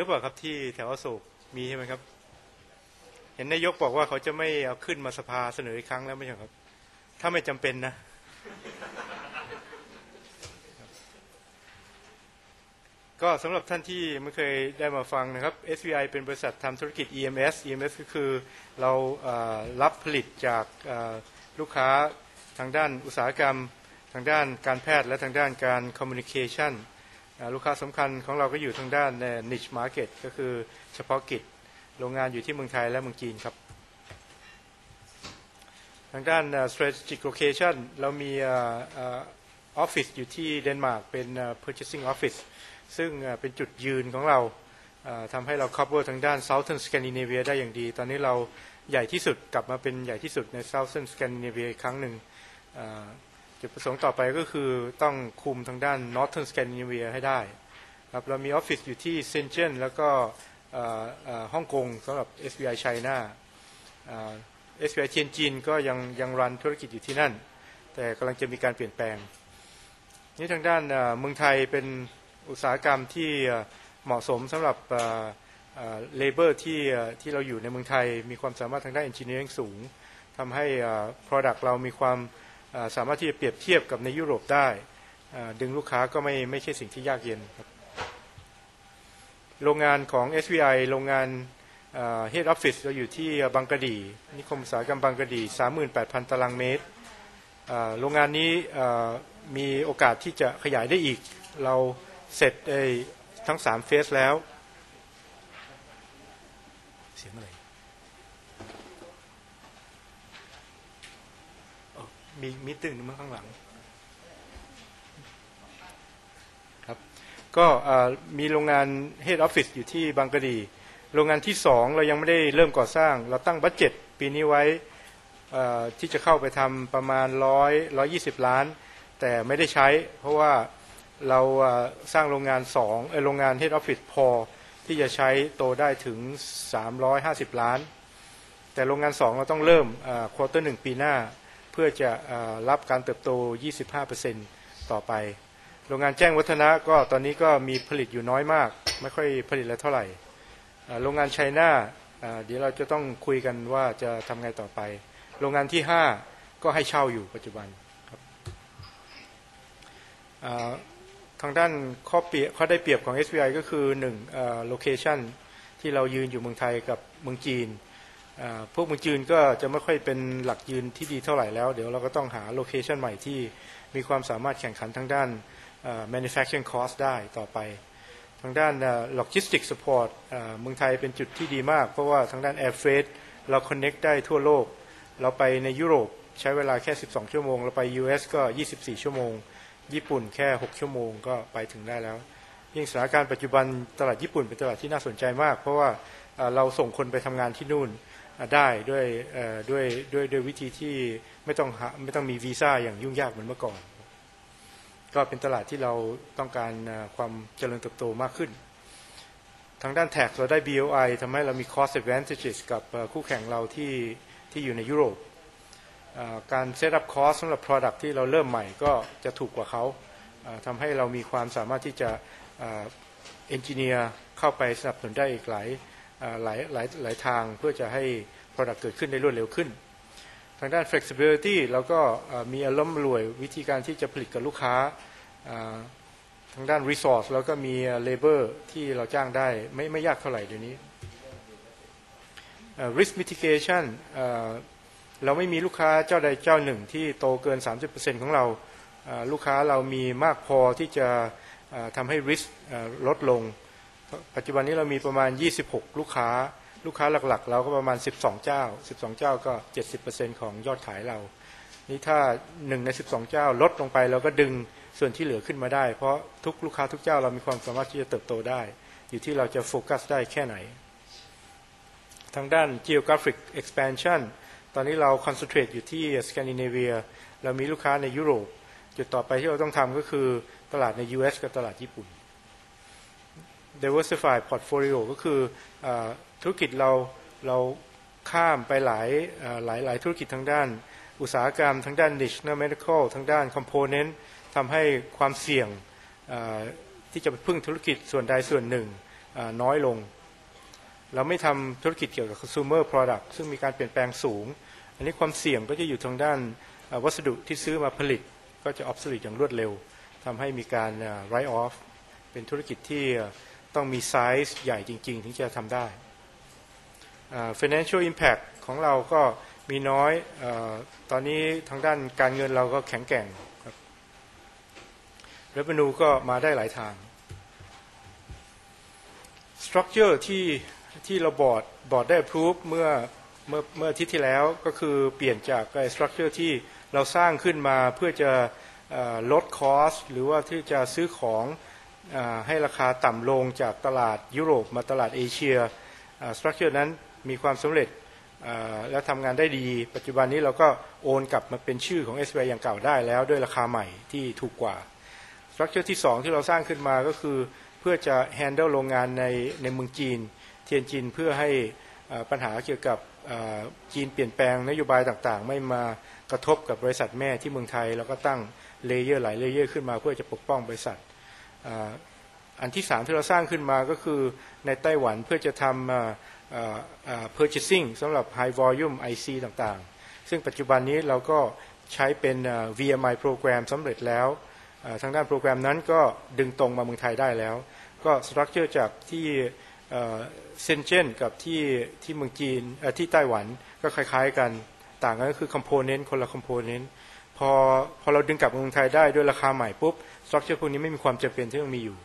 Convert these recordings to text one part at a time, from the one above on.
หรือเปล่าครับที่แถวอโศกมีใช่ไหมครับ เห็นนายกบอกว่าเขาจะไม่เอาขึ้นมาสภาเสนออีกครั้งแล้วไม่ใช่ครับ ถ้าไม่จำเป็นนะ ก็สำหรับท่านที่ไม่เคยได้มาฟังนะครับ SVI เป็นบริษัททำธุรกิจ EMS EMS ก็คือเราเอ่อรับผลิตจากลูกค้าทางด้านอุตสาหกรรม ทางด้านการแพทย์และทางด้านการ communication อ่า ลูกค้าสำคัญของเราก็อยู่ทางด้านใน niche market ก็คือเฉพาะกิจ โรงงานอยู่ที่เมืองไทยและเมืองจีนครับ ทางด้าน strategic location เรามีออฟฟิศอยู่ที่เดนมาร์กเป็น purchasing office ซึ่งเป็นจุดยืนของเราทำให้เรา cover ทางด้าน southern Scandinavia ได้อย่างดี ตอนนี้เราใหญ่ที่สุดกลับมาเป็นใหญ่ที่สุดใน southern Scandinavia อีกครั้งหนึ่ง จุดประสงค์ต่อไปก็คือต้องคุมทางด้าน northern Scandinavia ให้ได้ครับเรามีออฟฟิศอยู่ที่เซนเจนแล้วก็ฮ่องกงสำหรับ SBI China อ่า SBI เทียนจีนก็ยังยังรันธุรกิจอยู่ที่นั่น แต่กำลังจะมีการเปลี่ยนแปลง นี่ทางด้านเมืองไทยเป็นอุตสาหกรรมที่เหมาะสมสำหรับเลเบอร์ที่ที่เราอยู่ในเมืองไทย มีความสามารถทางด้าน engineering สูงทำให้ product เรามีความ สามารถที่จะเปรียบเทียบกับในยุโรปได้ ดึงลูกค้าก็ไม่ไม่ใช่สิ่งที่ยากเย็นครับโรงงานของ SVI โรงงานเฮดออฟฟิศเราอยู่ที่บางกะดี นิคมอุตสาหกรรมบางกะดี 38,000 ตารางเมตร โรงงานนี้มีโอกาสที่จะขยายได้อีก เราเสร็จทั้ง 3 เฟสแล้ว เสียงอะไรอ๋อ มีมีตึงนึงข้างหลัง ครับ ก็มีโรงงาน head office อยู่ที่บางกะดี โรงงานที่สองเรายังไม่ได้เริ่มก่อสร้าง เราตั้ง budget ปีนี้ไว้ที่จะเข้าไปทำประมาณร้อยร้อยยี่สิบล้าน แต่ไม่ได้ใช้ เพราะว่าเราสร้างโรงงานสองโรงงาน head office พอที่จะใช้โตได้ถึง 350 ล้าน แต่โรงงานสองเราต้องเริ่ม quarter หนึ่งปีหน้า เพื่อจะรองรับการเติบโต 25%ต่อไป โรงงานแจ้งวัฒนะก็ตอนนี้ก็มีผลิตอยู่น้อยมาก ไม่ค่อยผลิตแล้วเท่าไหร่ โรงงาน China เดี๋ยวเราจะต้องคุยกันว่าจะทำไงต่อไป โรงงานที่ 5 ก็ให้เช่าอยู่ปัจจุบันครับทางด้านข้อเปรียบข้อได้เปรียบของ SBI ก็คือ1 location ที่เรายืนอยู่เมืองไทยกับเมืองจีน พวกเมืองจีนก็จะไม่ค่อยเป็นหลักยืนที่ดีเท่าไหร่แล้ว เดี๋ยวเราก็ต้องหา location ใหม่ที่มีความสามารถแข่งขันทางด้าน manufacturing cost ได้ต่อไป ทางด้านโลจิสติกส์ support เมืองไทยเป็นจุดที่ดีมาก เพราะว่าทางด้านแอร์เฟร t เรา connect ได้ทั่วโลก เราไปในยุโรปใช้เวลาแค่ 12 ชั่วโมง เราไป US ก็ 24 ชั่วโมง ญี่ปุ่นแค่ 6 ชั่วโมงก็ไปถึงได้แล้ว ยิ่งสถานการณ์ปัจจุบันตลาดญี่ปุ่นเป็นตลาดที่น่าสนใจมาก เพราะว่าเราส่งคนไปทำงานที่นู่น ได้ด้วยด้วยด้วยด้วยวิธีที่ไม่ต้องหาไม่ต้องมีวีซ่าอย่างยุ่งยากเหมือนเมื่อก่อน ก็เป็นตลาดที่เราต้องการความเจริญเติบโตมากขึ้น ทางด้าน tax เราได้ BOI ทำให้เรามี cost advantages กับคู่แข่งเราที่ที่อยู่ในยุโรปการ set up cost สำหรับ product ที่เราเริ่มใหม่ก็จะถูกกว่าเขาทำให้เรามีความสามารถที่จะเอ่อ engineer เข้าไปสนับสนุนได้อีกหลาย หลายหลายหลายทางเพื่อจะให้ product เกิดขึ้นได้รวดเร็วขึ้น ทางด้าน flexibility เราก็มีอารมณ์รวยวิธีการที่จะผลิตกับลูกค้า ทางด้าน resource แล้วก็มี labor ที่เราจ้างได้ไม่ไม่ยากเท่าไหร่เดี๋ยวนี้ risk mitigation เราไม่มีลูกค้าเจ้าใดเจ้าหนึ่งที่โตเกิน 30%ของเราเอ่อลูกค้าเรามีมากพอที่จะทำให้ risk ลดลง ปัจจุบันนี้เรามีประมาณ 26 ลูกค้า ลูกค้าหลักๆ เราก็ประมาณ 12 เจ้า 12 เจ้าก็ 70%ของยอดขายเรา นี่ถ้าหนึ่งใน 12 เจ้าลดลงไปเราก็ดึงส่วนที่เหลือขึ้นมาได้ เพราะทุกลูกค้าทุกเจ้าเรามีความสามารถที่จะเติบโตได้ อยู่ที่เราจะโฟกัสได้แค่ไหน ทางด้าน geographic expansion ตอนนี้เรา concentrate อยู่ที่สแกนดิเนเวียเรามีลูกค้าในยุโรป จุดต่อไปที่เราต้องทำก็คือตลาดใน US กับตลาดญี่ปุ่น diversify portfolio ก็คืออธุรกิจเราเราข้ามไปหลายหลายหลายธุรกิจทางด้าน อุตสาหกรรมทางด้าน niche นะ medical ทางด้าน component ทำให้ความเสี่ยงที่จะไปพึ่งธุรกิจส่วนใดส่วนหนึ่งน้อยลง เราไม่ทำธุรกิจเกี่ยวกับ consumer product ซึ่งมีการเปลี่ยนแปลงสูง อันนี้ความเสี่ยงก็จะอยู่ทางด้านวัสดุที่ซื้อมาผลิตก็จะ obsolete อย่างรวดเร็วทำให้มีการ write off เป็นธุรกิจที่ ต้องมีไซส์ใหญ่จริง ๆ ถึงจะทำได้ financial impact ของเราก็มีน้อยอตอนนี้ทางด้านการเงินเราก็แข็งแกร่งครับ revenue ก็มาได้หลายทาง structure ที่ที่เราบอร์ดบอร์ดได้ approve เมื่อเมื่อเมื่อาทิตย์ที่แล้วก็คือเปลี่ยนจากไอ้ structure ที่เราสร้างขึ้นมาเพื่อจะเอ่อลด cost หรือว่าที่จะซื้อของ ให้ราคาต่ำลงจากตลาดยุโรปมาตลาดเอเชียอ่า structure นั้นมีความสำเร็จและทำงานได้ดี ปัจจุบันนี้เราก็โอนกลับมาเป็นชื่อของ SBI อย่างเก่าได้แล้วด้วยราคาใหม่ที่ถูกกว่า structure ที่ 2 ที่เราสร้างขึ้นมาก็คือเพื่อจะ handle โรงงานในในเมืองจีน เทียนจินเพื่อให้ปัญหาเกี่ยวกับจีนเปลี่ยนแปลงนโยบายต่างๆ ไม่มากระทบกับบริษัทแม่ที่เมืองไทย แล้วก็ตั้ง layer หลาย layer ขึ้นมาเพื่อจะปกป้องบริษัท อันที่3ที่เราสร้างขึ้นมาก็คือในไต้หวันเพื่อจะทำ purchasing สำหรับ high volume IC ต่างๆ ซึ่งปัจจุบันนี้เราก็ใช้เป็น VMI โปรแกรมสำเร็จแล้ว ทางด้านโปรแกรมนั้นก็ดึงตรงมาเมืองไทยได้แล้ว ก็สตรัคเจอร์จากที่เซนเจนกับที่ที่เมืองจีนที่ไต้หวันก็คล้ายๆกันต่างกันก็คือคอมโพเนนต์คนละคอมโพเนนต์ พอพอเราดึงกลับเมืองไทยได้ด้วยราคาใหม่ปุ๊บ structure พวกนี้ไม่มีความจำเป็นที่ต้องมีอยู่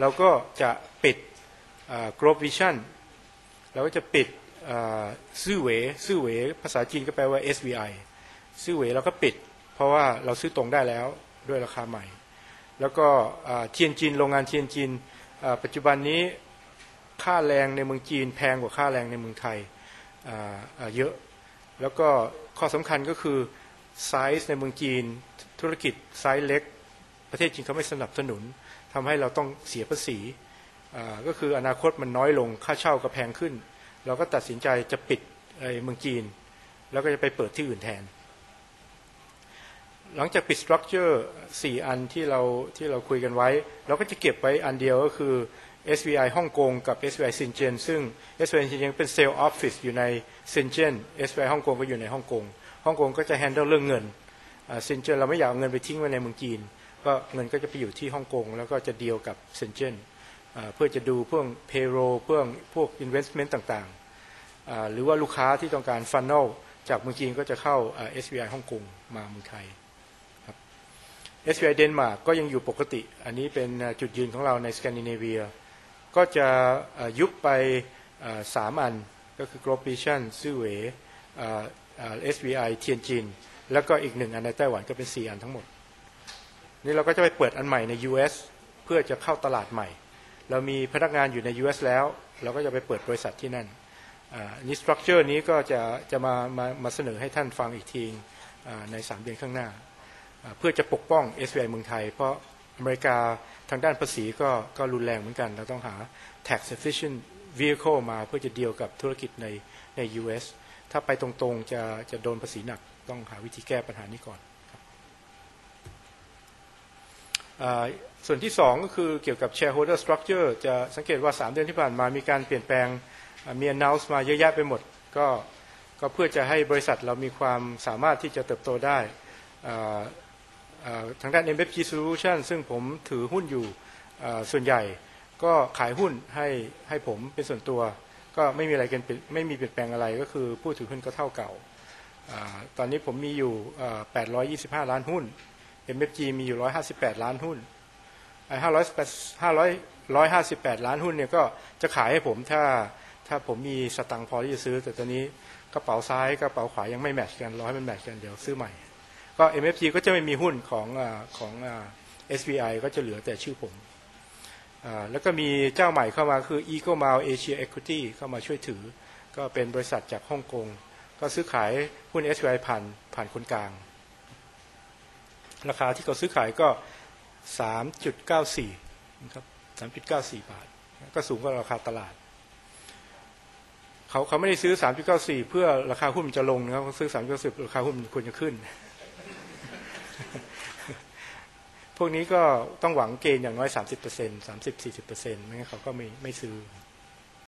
เราก็จะปิด Globe Vision เราก็จะปิดซื่อเวซื่อเวภาษาจีนก็แปลว่า SVI ซื่อเวเราก็ปิด เพราะว่าเราซื้อตรงได้แล้วด้วยราคาใหม่ แล้วก็เทียนจินโรงงานเทียนจินปัจจุบันนี้ค่าแรงในเมืองจีนแพงกว่าค่าแรงในเมืองไทยเยอะ แล้วก็ข้อสำคัญก็คือ ไซส์ในเมืองจีน ธุรกิจไซส์เล็ก ประเทศจีนเขาไม่สนับสนุนทำให้เราต้องเสียภาษีก็คืออนาคตมันน้อยลงค่าเช่าก็แพงขึ้น เราก็ตัดสินใจจะปิดไอ้เมืองจีน แล้วก็จะไปเปิดที่อื่นแทน หลังจากปิด structure สี่อันที่เราที่เราคุยกันไว้ เราก็จะเก็บไว้อันเดียวก็คือ SVI ฮ่องกงกับ SVI เซินเจิ้นซึ่ง SVI เซินเจิ้นเป็น sales office อยู่ในเซินเจิ้น SVI ฮ่องกงก็อยู่ในฮ่องกง ฮ่องกงก็จะ handle เรื่องเงินเซินเจิ้นเราไม่อยากเอาเงินไปทิ้งไว้ในเมืองจีน ก็เงินก็จะไปอยู่ที่ฮ่องกงแล้วก็จะเดียวกับเซินเจิ้นเพื่อจะดูพวก payroll พวกพวก investment ต่างๆ หรือว่าลูกค้าที่ต้องการ funnel จากเมืองจีนก็จะเข้าอ่า SVI ฮ่องกงมาเมืองไทย SVI เดนมาร์กก็ยังอยู่ปกติ อันนี้เป็นจุดยืนของเราในสแกนดิเนเวีย ก็จะยุบไปสามอันก็คือ Globe Vision ซื่อเว SVI เทียนจินแล้วก็อีกหนึ่งอันในไต้หวันก็เป็นสี่อันทั้งหมด นี่เราก็จะไปเปิดอันใหม่ใน US เพื่อจะเข้าตลาดใหม่ เรามีพนักงานอยู่ใน US แล้ว เราก็จะไปเปิดบริษัทที่นั่นนี่ structure นี้ก็จะจะมามามาเสนอให้ท่านฟังอีกทีในสามเดือนข้างหน้า เพื่อจะปกป้อง SBI เมืองไทย เพราะอเมริกาทางด้านภาษีก็ก็รุนแรงเหมือนกัน เราต้องหา tax efficient vehicle มาเพื่อจะเดียวกับธุรกิจในใน US ถ้าไปตรงๆจะจะโดนภาษีหนักต้องหาวิธีแก้ปัญหานี้ก่อนส่วนที่สองก็คือเกี่ยวกับ shareholder structure จะสังเกตว่า 3 เดือนที่ผ่านมามีการเปลี่ยนแปลงมี announce มาเยอะแยะไปหมด ก็ก็เพื่อจะให้บริษัทเรามีความสามารถที่จะเติบโตได้ทางด้าน MFG Solution ซึ่งผมถือหุ้นอยู่ส่วนใหญ่ก็ขายหุ้นให้ให้ผมเป็นส่วนตัว ก็ไม่มีอะไรกันไม่มีเปลี่ยนแปลงอะไรก็คือผู้ถือหุ้นก็เท่าเก่าตอนนี้ผมมีอยู่ 825 ล้านหุ้น MFG มีอยู่ 158 ล้านหุ้น500 158 ล้านหุ้นเนี่ยก็จะขายให้ผมถ้าถ้าผมมีสตังค์พอที่จะซื้อ แต่ตอนนี้กระเป๋าซ้ายกระเป๋าขวายังไม่แมทช์กันร้อยมันแมทช์กันเดี๋ยวซื้อใหม่ ก็ MFG ก็จะไม่มีหุ้นของของ SBI ก็จะเหลือแต่ชื่อผม แล้วก็มีเจ้าใหม่เข้ามาคือ Eagle Mile Asia Equity เข้ามาช่วยถือ ก็เป็นบริษัทจากฮ่องกง ก็ซื้อขายหุ้น SBI ผ่านผ่านคนกลาง ราคาที่เขาซื้อขายก็ 3.94นะครับ3.94 บาท ก็สูงกว่าราคาตลาด เขาเขาไม่ได้ซื้อ 3.94 เพื่อราคาหุ้นมันจะลงนะครับเขาซื้อ 3.90ราคาหุ้นมันควรจะขึ้น พวกนี้ก็ต้องหวังเกณฑ์อย่างน้อย 30% 30-40%ไม่งั้นเขาก็ไม่ไม่ซื้อ